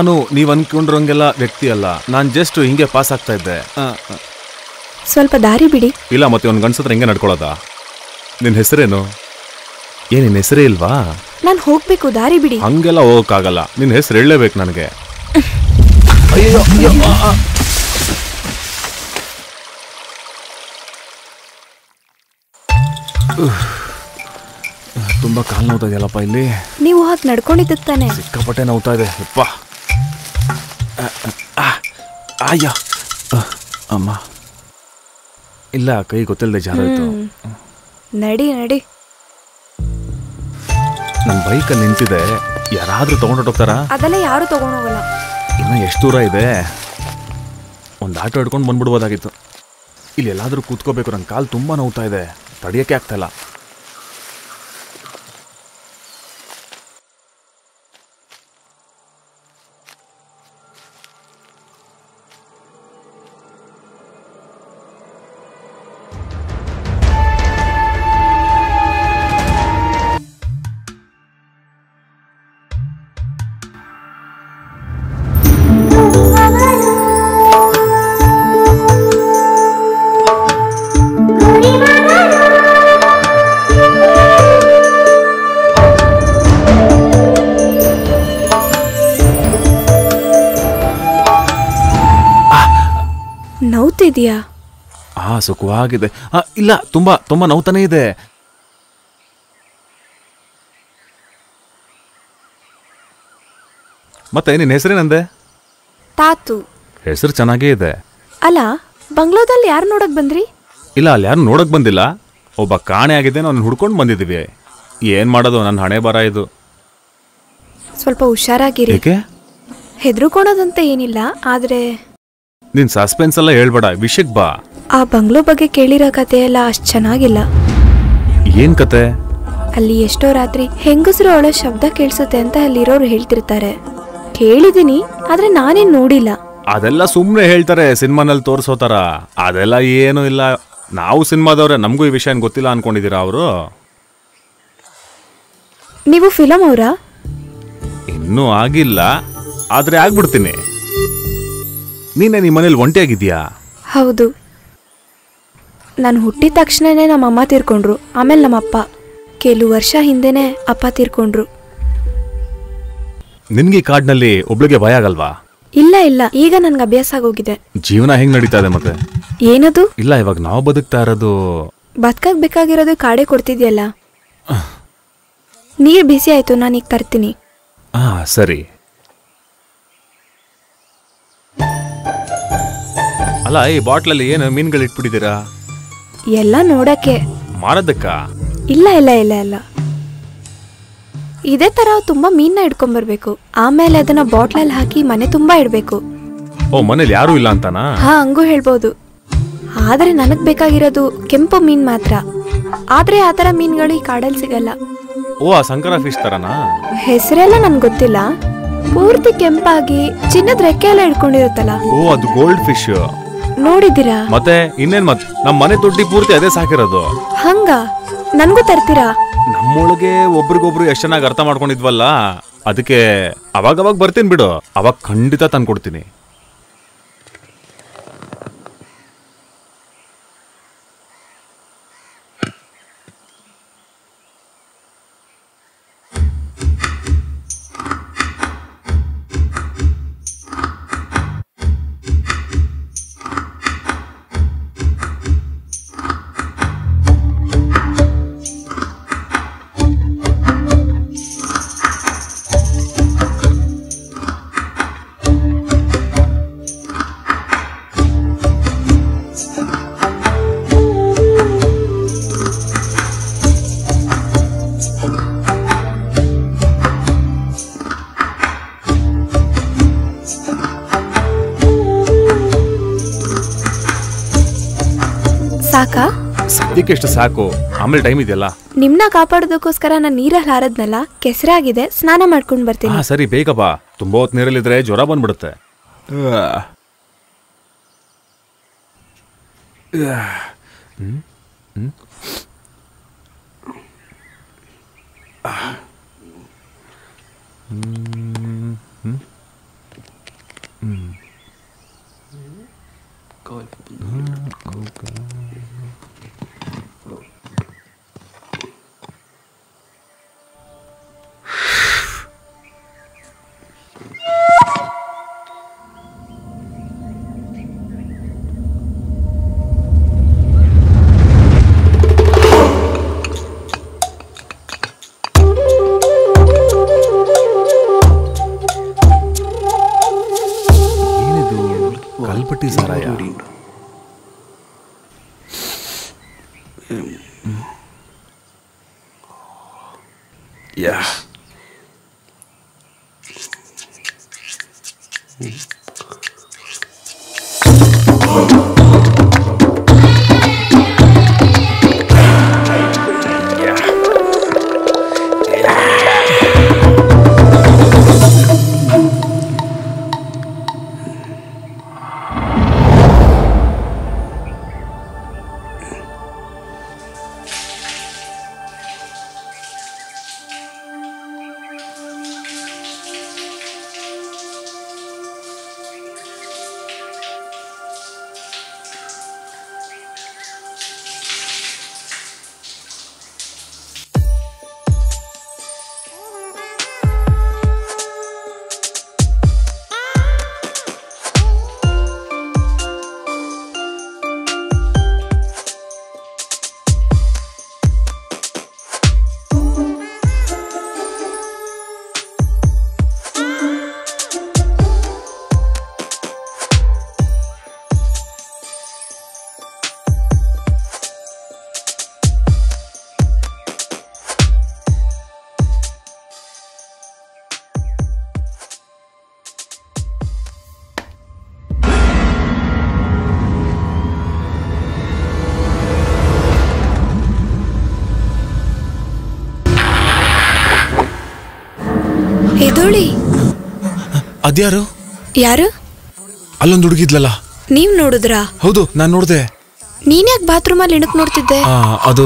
ನಾನು ನೀವ್ ಅನ್ಕೊಂಡಿರೋಂಗೆಲ್ಲ ವ್ಯಕ್ತಿ ಅಲ್ಲ. ನಾನ್ ಜಸ್ಟ್ ಹಿಂಗೆ ಪಾಸ್ ಆಗ್ತಾ ಇದ್ದೆ. ಆ, ಆ. ಸ್ವಲ್ಪ ದಾರಿ ಬಿಡಿ. ಇಲ್ಲ ಮತ್ತೆ ಒಂದು ಗಂಡ್ಸತ್ರ ಹಿಂಗೆ ನಡ್ಕೊಳ್ಳೋದ? ನಿನ್ ಹೆಸರೇನು? ಏ ನಿನ್ ಹೆಸರೇ ಇಲ್ವಾ? ನಾನು ಹೋಗ್ಬೇಕು ದಾರಿ ಬಿಡಿ. ಹಂಗೆಲ್ಲ ಹೋಗೋಕ್ಕಾಗಲ್ಲ. ನಿನ್ ಹೆಸರು ಹೇಳಲೇಬೇಕು ನನಗೆ. ತುಂಬಾ ಕಾಲು ನೋವ್ತಾ ಇದೆಯಲ್ಲಪ್ಪ ಇಲ್ಲಿ? ನೀವು ಹಾಗೆ ನಡ್ಕೊಂಡಿದ್ದಕ್ಕೆ ತಾನೆ. ಸಿಕ್ಕಾಪಟ್ಟೆ ನೋತಾ ಇದೆ. ಯಪ್ಪ. ಅಯ್ಯ. ಆ, ಅಮ್ಮ. ಇಲ್ಲ ಕೈ ಗೊತ್ತಿಲ್ಲದೆ ಜಾರ ನಡಿ ನಡಿ. ನನ್ನ ಬೈಕಲ್ಲಿ ನಿಂತಿದೆ. ಯಾರಾದ್ರೂ ತಗೊಂಡೋಗ್ತಾರಾ ಅದೆಲ್ಲ ಯಾರು ತಗೊಂಡೋಗಲ್ಲ ಇನ್ನು ಎಷ್ಟು ದೂರ ಇದೆ? ಒಂದು ಆಟೋ ಹಿಡ್ಕೊಂಡು ಬಂದ್ಬಿಡ್ಬೋದಾಗಿತ್ತು. ಇಲ್ಲಿ ಎಲ್ಲಾದರೂ ಕೂತ್ಕೋಬೇಕು ನನ್ನ ಕಾಲು ತುಂಬ ನೋವ್ತಾ ಇದೆ. ತಡಿಯಕ್ಕೆ ಆಗ್ತಾ ನೋವ್ತಿದ್ಯಾ ಆ ಸುಖವಾಗಿದೆ. ಆ, ಇಲ್ಲ ತುಂಬಾ ತುಂಬಾ ನೋವ್ತಾನೇ ಇದೆ. ಮತ್ತೆ ನಿನ್ನ ಹೆಸರೇನಂದೆ ತಾತು. ಹೆಸರು ಚೆನ್ನಾಗೇ ಇದೆ. ಅಲ್ಲ ಬಂಗ್ಲೋದಲ್ಲಿ ಯಾರು ನೋಡಕ್ ಬಂದ್ರಿ? ಇಲ್ಲ ಅಲ್ಲಿ ಯಾರು ನೋಡಕ್ ಬಂದಿಲ್ಲ. ಒಬ್ಬ ಕಾಣೆ ಆಗಿದೆ ನಾನು ಹುಡ್ಕೊಂಡು ಬಂದಿದ್ದೀವಿ. ಏನ್ ಮಾಡೋದು ನನ್ನ ಹಣೆ ಬರ ಇದು. ಸ್ವಲ್ಪ ಹುಷಾರಾಗಿರಿ. ಏಕೆ? ಹೆದರ್ಕೊಳೋದಂತ ಏನಿಲ್ಲ ಆದ್ರೆ ನಿನ್ ಸಸ್ಪೆನ್ಸ್ ಎಲ್ಲ ಹೇಳ್ಬೇಡ ವಿಷಕ್ ಬಾ. ಆ ಬಂಗ್ಲೋ ಬಗ್ಗೆ ಕೇಳಿರೋ ಕತೆ ಎಲ್ಲ ಅಷ್ಟ್ ಚೆನ್ನಾಗಿಲ್ಲ. ಏನ್ ಕತೆ? ಅಲ್ಲಿ ಎಷ್ಟೋ ರಾತ್ರಿ ಹೆಂಗಸರು ಅವಳ ಶಬ್ದ ಕೇಳಿಸುತ್ತೆ ಅಂತ ಅಲ್ಲಿರೋರು ಹೇಳ್ತಿರ್ತಾರೆ. ಕೇಳಿದೀನಿ ಆದ್ರೆ ನಾನೇನ್ ನೋಡಿಲ್ಲ. ಅದೆಲ್ಲ ಸುಮ್ಮನೆ ಹೇಳ್ತಾರೆ ಸಿನಿಮಾನಲ್ಲಿ ತೋರಿಸೋ ಥರ ಅದೆಲ್ಲ ಏನೂ ಇಲ್ಲ. ನಾವು ಸಿನಿಮಾದವ್ರೆ ನಮಗೂ ಈ ವಿಷಯ ಗೊತ್ತಿಲ್ಲ ಅನ್ಕೊಂಡಿದ್ದೀರಾ ಅವರು? ನೀವು ಫಿಲಮ್ ಅವರಾ? ಇನ್ನೂ ಆಗಿಲ್ಲ ಆದ್ರೆ ಆಗ್ಬಿಡ್ತೀನಿ. ನೀನೆ ನಿಮ್ಮ ಮನೇಲಿ ಒಂಟಿಯಾಗಿದ್ಯಾ ಹೌದು. ನಾನು ಹುಟ್ಟಿದ ತಕ್ಷಣನೇ ನಮ್ಮ ಅಮ್ಮ ತೀರ್ಕೊಂಡ್ರು ಆಮೇಲೆ ನಮ್ಮ ಅಪ್ಪ. ಕೆಲವು ವರ್ಷ ಹಿಂದೆನೇ ಅಪ್ಪ ತೀರ್ಕೊಂಡ್ರು. ನಿನ್ಗೆ ಈ ಕಾಡ್ನಲ್ಲಿ ಒಬ್ಳಿಗೆ ಭಯ ಆಗಲ್ವಾ? ಇಲ್ಲ ಇಲ್ಲ ಈಗ ನನ್ಗೆ ಅಭ್ಯಾಸ ಆಗೋಗಿದೆ. ಜೀವನ ಹೆಂಗ್ ನಡೀತಾ ಇದೆ ಮತ್ತೆ? ಏನದು? ಇಲ್ಲ ಇವಾಗ ನಾವು ಬದುಕ್ತಾ ಇರೋದು ಬದುಕಕ್ ಬೇಕಾಗಿರೋದು ಕಾಡೆ ಕೊಡ್ತಿದ್ಯಲ್ಲ? ನೀರ್ ಬಿಸಿ ಆಯ್ತು ನಾನೀಗ ತರ್ತೀನಿ. ಹಾ ಸರಿ. ಅಲ್ಲ ಈ ಬಾಟ್ಲಲ್ಲಿ ಏನು ಮೀನುಗಳು ಇಟ್ಬಿಟ್ಟಿದ್ದೀರಾ? ಎಲ್ಲ ನೋಡಕ್ಕೆ. ಮಾರದಕ್ಕ ಇಲ್ಲ ಇಲ್ಲ ಇಲ್ಲ ಇಲ್ಲ. ಇದೇ ತರ ತುಂಬಾ ಮೀನ್ನ ಇಟ್ಕೊಂಡ್ಬರ್ಬೇಕು ಆಮೇಲೆ ಅದನ್ನ ಬಾಟ್ಲಲ್ಲಿ ಹಾಕಿ ಮನೆ ತುಂಬಾ ಇಡ್ಬೇಕು. ಓ ಮನೇಲಿ ಯಾರು ಇಲ್ಲ ಅಂತಾನಾ? ಹಾ ಹಂಗೂ ಹೇಳ್ಬೋದು. ಆದ್ರೆ ನನಗ್ ಬೇಕಾಗಿರೋದು ಕೆಂಪು ಮೀನ್ ಮಾತ್ರ. ಆದ್ರೆ ಆ ತರ ಮೀನ್ಗಳು ಈ ಕಾಡಲ್ಲಿ ಸಿಗಲ್ಲ. ಓ ಆ ಸಂಕರ ಫಿಶ್ ತರನಾ? ಹೆಸರೆಲ್ಲ ನನ್ಗೆ ಗೊತ್ತಿಲ್ಲ. ಪೂರ್ತಿ ಕೆಂಪಾಗಿ ಚಿನ್ನದ ರೆಕ್ಕೆ ಎಲ್ಲ ಇಟ್ಕೊಂಡಿರುತ್ತಲ್ಲ ಓ ಅದು ಗೋಲ್ಡ್ ಫಿಶ್ ನೋಡಿದ್ದೀರಾ? ಮತ್ತೆ ಇನ್ನೇನ್ ಮತ್? ನಮ್ ಮನೆ ತೊಟ್ಟಿ ಪೂರ್ತಿ ಅದೇ ಸಾಕಿರೋದು. ಹಂಗ? ನನ್ಗೂ ತರ್ತೀರಾ? ನಮ್ಮೊಳಗೆ ಒಬ್ರಿಗೊಬ್ರು ಎಷ್ಟು ಚೆನ್ನಾಗಿ ಅರ್ಥ ಮಾಡ್ಕೊಂಡಿದ್ವಲ್ಲ ಅದಕ್ಕೆ ಅವಾಗ ಅವಾಗ ಬರ್ತೀನಿ ಬಿಡು. ಅವಾಗ ಖಂಡಿತ ತಂದ್ಕೊಡ್ತೀನಿ. ಸಾಕಾ? ಸದ್ಯಕ್ಕೆ ಎಷ್ಟು ಸಾಕು. ಆಮೇಲೆ ಟೈಮ್ ಇದೆಯಲ್ಲ? ನಿಮ್ನ ಕಾಪಾಡೋದಕ್ಕೋಸ್ಕರ ನಾನು ನೀರಲ್ಲಿ ಹಾರದ್ನಲ್ಲ ಕೆಸರಾಗಿದೆ ಸ್ನಾನ ಮಾಡ್ಕೊಂಡು ಬರ್ತೀನಿ. ಹಾ ಸರಿ ಬೇಗ ಬಾ. ತುಂಬಾ ಹೊತ್ತು ನೀರಲ್ಲಿದ್ರೆ ಜ್ವರ ಬಂದ್ಬಿಡುತ್ತೆ. ಏನಿದು Yeah. Mm. ಎದೋಳಿ ಅದ್ಯಾರು? ಯಾರು? ಅಲ್ಲೊಂದು ಹುಡುಗಿದ್ಲಲ್ಲ ನೀವ್ ನೋಡಿದ್ರಾ? ಹೌದು ನಾನು ನೋಡಿದೆ. ನೀನ್ಯಾಕ್ ಬಾತ್ರೂಮಲ್ಲಿ ಇಣಕ್ ನೋಡ್ತಿದ್ದೆ? ಆ, ಅದು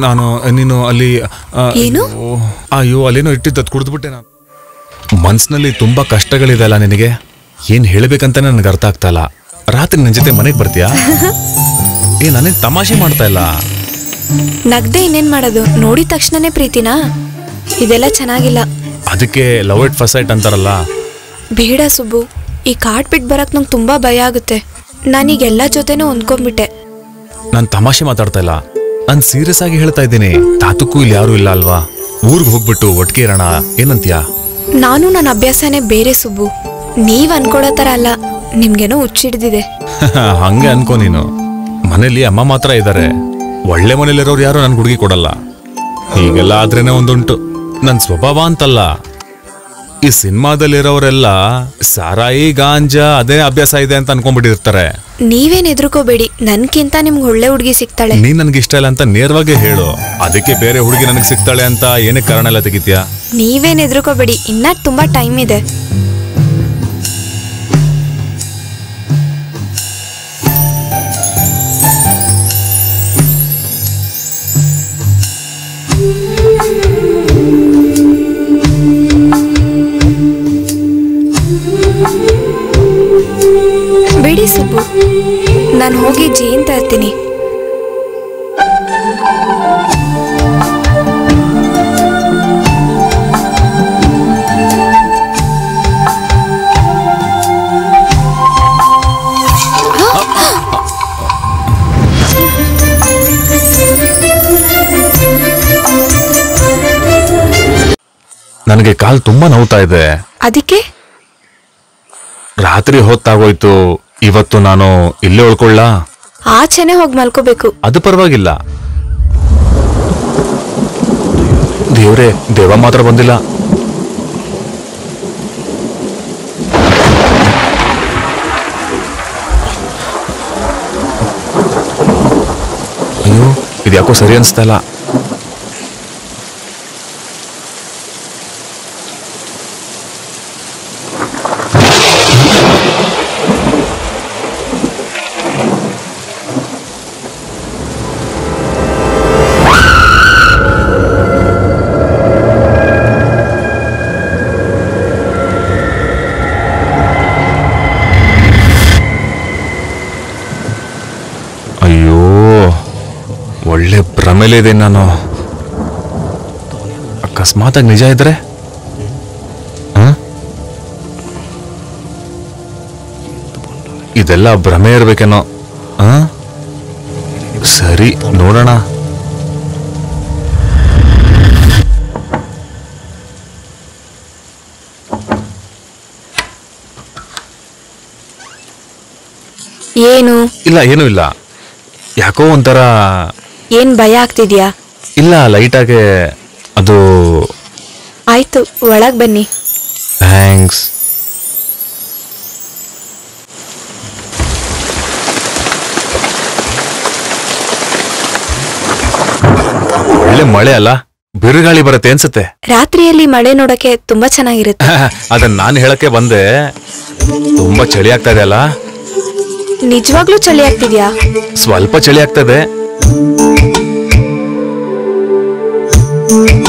ನಾನು ನೀನು ಅಲ್ಲಿ ಆ, ಏನು? ಅಯ್ಯೋ, ಅಯ್ಯೋ ಅಲ್ಲೇನೋ ಇಟ್ಟಿದ್ದು ಅದು ಕುಡಿದ್ಬಿಟ್ಟೆ ನಾನು. ಮನ್ಸ್ನಲ್ಲಿ ತುಂಬಾ ಕಷ್ಟಗಳಿದೆ ಅಲ್ಲ ನಿನಗೆ? ಏನ್ ಹೇಳ್ಬೇಕಂತ ನನಗೆ ಅರ್ಥ ಆಗ್ತಾ ಇಲ್ಲ. ರಾತ್ರಿ ನನ್ನ ಜೊತೆ ಮನೆಗೆ ಬರ್ತೀಯಾ? ಏ ನನಗೆ ತಮಾಷೆ ಮಾಡ್ತಾ ಇಲ್ಲ. ನಗ್ದೆ ಇನ್ನೇನ್ ಮಾಡೋದು? ನೋಡಿದ ತಕ್ಷಣನೇ ಪ್ರೀತಿನಾ? ಇದೆಲ್ಲ ಚೆನ್ನಾಗಿಲ್ಲ. ಅದಕ್ಕೆ ಲವ್ ಇಟ್ ಫಸೈಟ್ ಸೈಟ್ ಅಂತಾರಲ್ಲ. ಬೇಡ ಸುಬ್ಬು ಈ ಕಾಡ್ ಬಿಟ್ಟು ಬರಕ್ ನಂಗೆ ತುಂಬಾ ಭಯ ಆಗುತ್ತೆ. ನಾನೀಗ ಎಲ್ಲ ಜೊತೆನೂ ಹೊಂದ್ಕೊಂಡ್ಬಿಟ್ಟೆ ನಾನು ತಮಾಷೆ ಮಾತಾಡ್ತಾ ಇಲ್ಲ. ನಾನು ಸೀರಿಯಸ್ ಆಗಿ ಹೇಳ್ತಾ ಇದ್ದೀನಿ. ತಾತಕ್ಕೂ ಇಲ್ಲಿ ಯಾರು ಇಲ್ಲ ಅಲ್ವಾ? ಊರಿಗೆ ಹೋಗ್ಬಿಟ್ಟು ಒಟ್ಟಿಗೆ ಇರೋಣ. ಏನಂತೀಯ? ನಾನು ನನ್ನ ಅಭ್ಯಾಸನೇ ಬೇರೆ ಸುಬ್ಬು. ನೀವ್ ಅನ್ಕೊಳೋ ಥರ ಅಲ್ಲ. ನಿಮ್ಗೇನೋ ಹುಚ್ಚಿಡ್ದಿದೆ ಹಂಗೆ ಅನ್ಕೋ ನೀನು. ಮನೇಲಿ ಅಮ್ಮ ಮಾತ್ರ ಇದ್ದಾರೆ ಒಳ್ಳೆ ಮನೇಲಿರೋರು ಯಾರು ನನ್ ಹುಡುಗಿ ಕೊಡಲ್ಲ. ಹೀಗೆಲ್ಲ ಆದ್ರೇನೆ ಒಂದುಂಟು. ನನ್ ಸ್ವಭಾವ ಅಂತಲ್ಲ. ಈ ಸಿನಿಮಾದಲ್ಲಿರೋರೆಲ್ಲ ಸಾರಾಯಿ ಗಾಂಜಾ ಅದೇ ಅಭ್ಯಾಸ ಇದೆ ಅಂತ ಅನ್ಕೊಂಡ್ಬಿಟ್ಟಿರ್ತಾರೆ. ನೀವೇನ್ ಎದ್ರುಕೋಬೇಡಿ ನನ್ಕಿಂತ ನಿಮ್ಗೆ ಒಳ್ಳೆ ಹುಡುಗಿ ಸಿಗ್ತಾಳೆ. ನೀನ್ ನನ್ಗೆ ಇಷ್ಟ ಇಲ್ಲ ಅಂತ ನೇರವಾಗಿ ಹೇಳು. ಅದಕ್ಕೆ ಬೇರೆ ಹುಡುಗಿ ನನಗೆ ಸಿಗ್ತಾಳೆ ಅಂತ ಏನಕ್ಕೆ ಕಾರಣ ಎಲ್ಲ ತೆಗಿತ್ಯಾ? ನೀವೇನ್ ಎದ್ರುಕೋಬೇಡಿ ಇನ್ನ ತುಂಬಾ ಟೈಮ್ ಇದೆ. ನಾನು ಹೋಗಿ ಜೇನ್ ತರ್ತೀನಿ. ನನಗೆ ಕಾಲು ತುಂಬಾ ನೋವ್ತಾ ಇದೆ. ಅದಕ್ಕೆ? ರಾತ್ರಿ ಹೊತ್ತಾಗೋಯ್ತು. ಇವತ್ತು ನಾನು ಇಲ್ಲೇ ಉಳ್ಕೊಳ್ಳ? ಆಚೆನೆ ಹೋಗಿ ಮಲ್ಕೋಬೇಕು. ಅದು ಪರವಾಗಿಲ್ಲ. ದೇವ್ರೆ ದೇವ ಮಾತ್ರ ಬಂದಿಲ್ಲ. ಅಯ್ಯೋ ಇದ್ಯಾಕೋ ಸರಿ ಅನ್ಸ್ತಾ ಇಲ್ಲ. ಒಳ್ಳೆ ಇದೆ ನಾನು. ಅಕಸ್ಮಾತಾಗಿ ನಿಜ ಇದ್ರೆ? ಹ? ಇದೆಲ್ಲ ಭ್ರಮೆ ಇರ್ಬೇಕೇನೋ. ಹ? ಸರಿ ನೋಡೋಣ. ಏನು? ಇಲ್ಲ ಏನೂ ಇಲ್ಲ. ಯಾಕೋ ಒಂಥರ ಏನ್ ಭಯ ಆಗ್ತಿದ್ಯಾ? ಇಲ್ಲ ಲೈಟಾಗೆ ಅದು ಆಯ್ತು ಒಳಗ್ ಬನ್ನಿ. ಥ್ಯಾಂಕ್ಸ್. ಒಳ್ಳೆ ಮಳೆ ಅಲ್ಲ ಬಿರುಗಾಳಿ ಬರುತ್ತೆ ಅನ್ಸುತ್ತೆ. ರಾತ್ರಿಯಲ್ಲಿ ಮಳೆ ನೋಡಕ್ಕೆ ತುಂಬಾ ಚೆನ್ನಾಗಿರುತ್ತೆ. ಅದನ್ನ ನಾನು ಹೇಳಕ್ಕೆ ಬಂದೆ. ತುಂಬಾ ಚಳಿ ಆಗ್ತಾ ಇದೆ ಅಲ್ಲ? ನಿಜವಾಗ್ಲೂ ಚಳಿ ಆಗ್ತಿದ್ಯಾ? ಸ್ವಲ್ಪ ಚಳಿ Thank you.